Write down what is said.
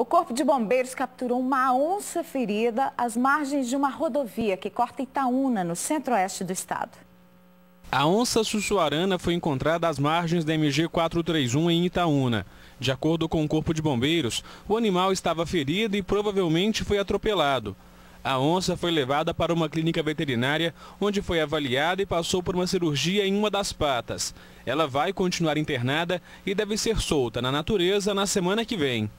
O Corpo de Bombeiros capturou uma onça ferida às margens de uma rodovia que corta Itaúna, no centro-oeste do estado. A onça sussuarana foi encontrada às margens da MG 431 em Itaúna. De acordo com o Corpo de Bombeiros, o animal estava ferido e provavelmente foi atropelado. A onça foi levada para uma clínica veterinária, onde foi avaliada e passou por uma cirurgia em uma das patas. Ela vai continuar internada e deve ser solta na natureza na semana que vem.